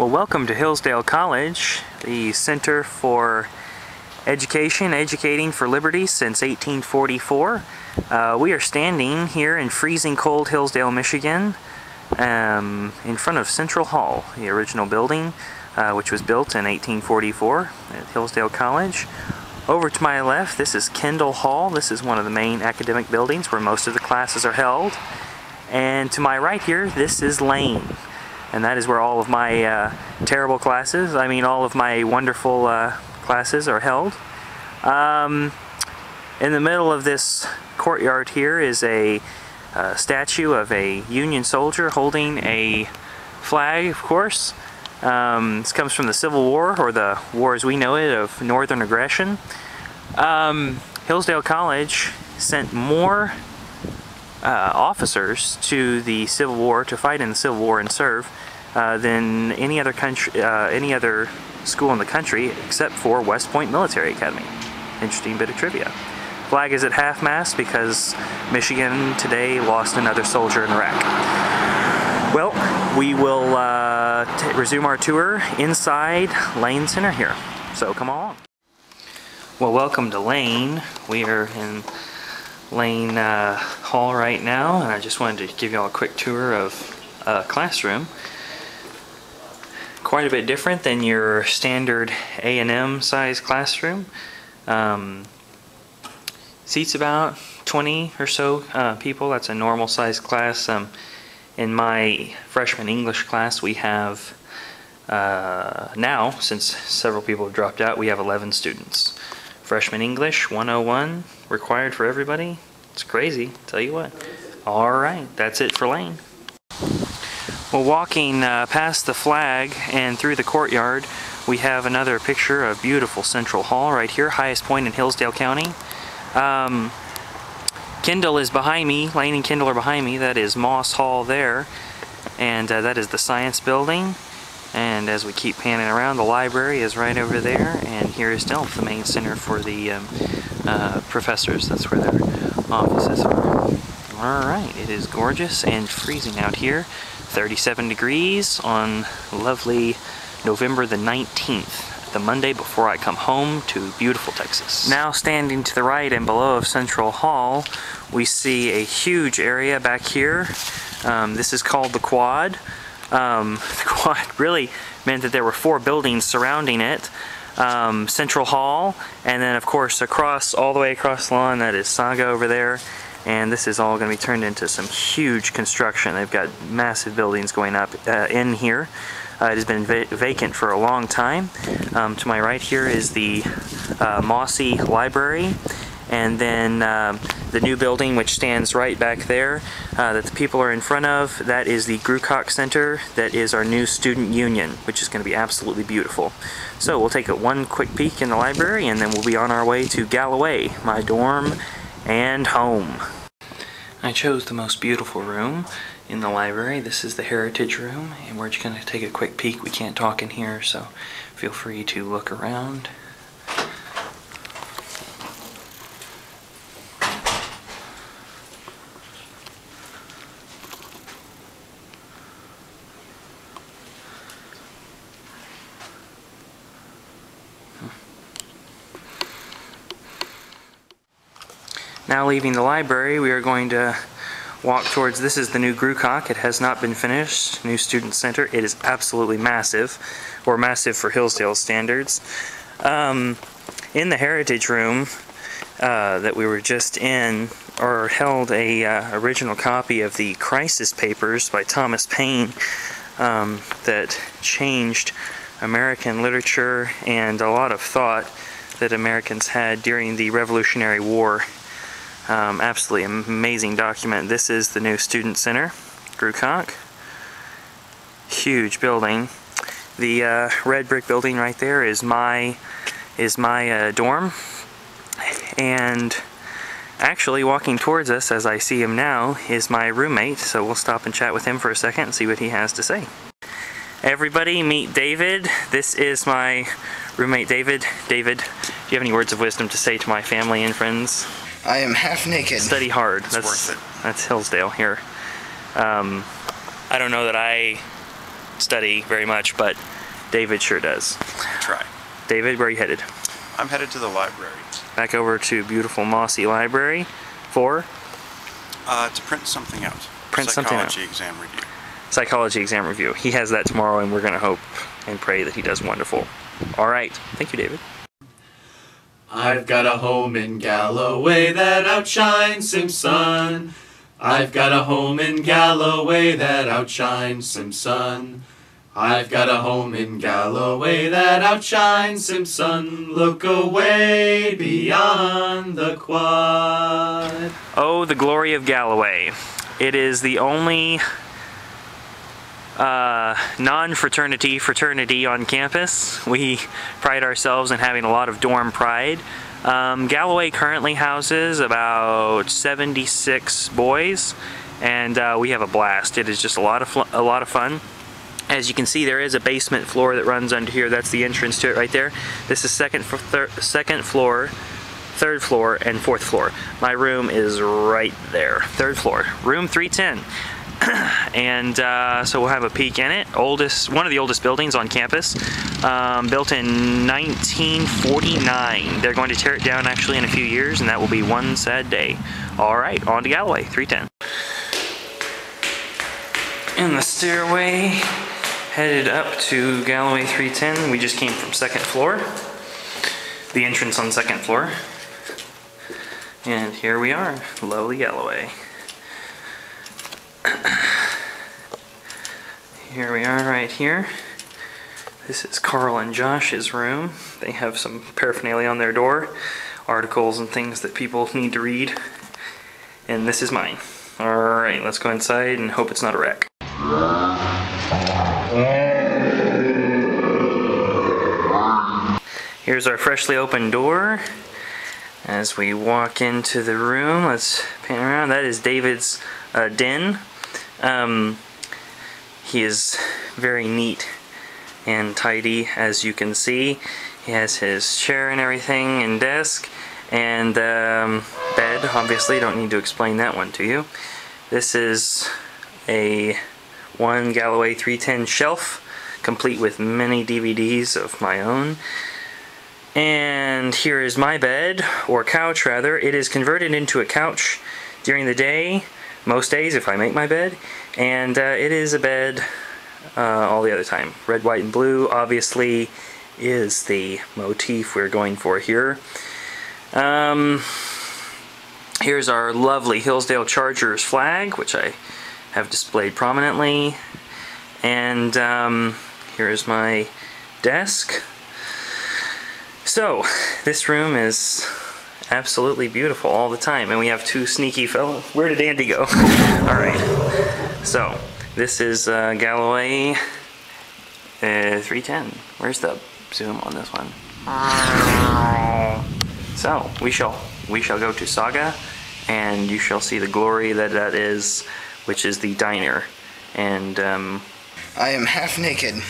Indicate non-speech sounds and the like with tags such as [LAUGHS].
Well, welcome to Hillsdale College, the Center for Education, Educating for Liberty since 1844. Uh, we are standing here in freezing cold Hillsdale, Michigan, um, in front of Central Hall, the original building, uh, which was built in 1844 at Hillsdale College. Over to my left, this is Kendall Hall. This is one of the main academic buildings where most of the classes are held. And to my right here, this is Lane and that is where all of my uh, terrible classes, I mean all of my wonderful uh, classes are held. Um, in the middle of this courtyard here is a uh, statue of a Union soldier holding a flag, of course. Um, this comes from the Civil War, or the war as we know it, of Northern aggression. Um, Hillsdale College sent more uh, officers to the Civil War to fight in the Civil War and serve uh, than any other country, uh, any other school in the country except for West Point Military Academy. Interesting bit of trivia. Flag is at half mast because Michigan today lost another soldier in Iraq. Well, we will uh, resume our tour inside Lane Center here. So come along. Well, welcome to Lane. We are in Lane uh, Hall right now, and I just wanted to give you all a quick tour of a classroom. Quite a bit different than your standard A&M size classroom. Um, seats about 20 or so uh, people. That's a normal size class. Um, in my freshman English class, we have uh, now, since several people have dropped out, we have 11 students. Freshman English 101 required for everybody. It's crazy, tell you what. All right, that's it for Lane. Well, walking uh, past the flag and through the courtyard, we have another picture of beautiful Central Hall right here, highest point in Hillsdale County. Um, Kendall is behind me, Lane and Kendall are behind me, that is Moss Hall there, and uh, that is the science building. And as we keep panning around, the library is right over there, and here is Delp, the main center for the um, uh, professors. That's where their offices are. Alright, it is gorgeous and freezing out here. 37 degrees on lovely November the 19th, the Monday before I come home to beautiful Texas. Now standing to the right and below of Central Hall, we see a huge area back here. Um, this is called the Quad. Um, [LAUGHS] the quad really meant that there were four buildings surrounding it. Um, Central Hall, and then of course across, all the way across the lawn, that is Saga over there. And this is all going to be turned into some huge construction. They've got massive buildings going up uh, in here. Uh, it has been va vacant for a long time. Um, to my right here is the uh, Mossey Library and then um, the new building which stands right back there uh, that the people are in front of that is the Grewcock Center that is our new student union which is going to be absolutely beautiful. So we'll take a one quick peek in the library and then we'll be on our way to Galloway my dorm and home. I chose the most beautiful room in the library. This is the heritage room and we're just going to take a quick peek. We can't talk in here so feel free to look around Now leaving the library, we are going to walk towards, this is the new Grewcock. It has not been finished, new student center. It is absolutely massive, or massive for Hillsdale standards. Um, in the Heritage Room uh, that we were just in, or held a uh, original copy of the Crisis Papers by Thomas Paine um, that changed American literature and a lot of thought that Americans had during the Revolutionary War. Um, absolutely amazing document. This is the new Student Center, Grewcock. Huge building. The uh, red brick building right there is my is my uh, dorm. And actually walking towards us as I see him now is my roommate. So we'll stop and chat with him for a second and see what he has to say. Everybody meet David. This is my roommate David. David, do you have any words of wisdom to say to my family and friends? I am half naked. Study hard. It's that's worth it. that's Hillsdale here. Um, I don't know that I study very much, but David sure does. Try. David, where are you headed? I'm headed to the library Back over to beautiful Mossey Library for uh, to print something out. Print something out. Psychology exam review. psychology exam review. He has that tomorrow, and we're going to hope and pray that he does wonderful. All right. Thank you, David. I've got a home in Galloway that outshines Simpson. I've got a home in Galloway that outshines Simpson. I've got a home in Galloway that outshines Simpson. Look away beyond the quad. Oh, the glory of Galloway. It is the only uh, non fraternity on campus. We pride ourselves in having a lot of dorm pride. Um, Galloway currently houses about 76 boys, and uh, we have a blast. It is just a lot of a lot of fun. As you can see, there is a basement floor that runs under here. That's the entrance to it right there. This is second second floor, third floor, and fourth floor. My room is right there, third floor, room 310. [CLEARS THROAT] and uh, so we'll have a peek in it. Oldest, one of the oldest buildings on campus, um, built in 1949. They're going to tear it down actually in a few years, and that will be one sad day. All right, on to Galloway 310. In the stairway, headed up to Galloway 310. We just came from second floor. The entrance on second floor. And here we are, lovely Galloway. [COUGHS] Here we are right here. This is Carl and Josh's room. They have some paraphernalia on their door, articles and things that people need to read. And this is mine. Alright, let's go inside and hope it's not a wreck. Here's our freshly opened door. As we walk into the room, let's pan around. That is David's uh, den. Um, he is very neat and tidy, as you can see. He has his chair and everything and desk and um, bed. Obviously, don't need to explain that one to you. This is a one Galloway 310 shelf, complete with many DVDs of my own. And here is my bed, or couch rather. It is converted into a couch during the day, most days if I make my bed, and uh, it is a bed uh, all the other time. Red, white, and blue obviously is the motif we're going for here. Um, here's our lovely Hillsdale Chargers flag, which I have displayed prominently. And um, here's my desk. So, this room is absolutely beautiful all the time, and we have two sneaky fellows. Where did Andy go? [LAUGHS] all right. So, this is uh, Galloway uh, 310. Where's the zoom on this one? [LAUGHS] So, we shall we shall go to Saga, and you shall see the glory that that is, which is the diner. And um, I am half naked.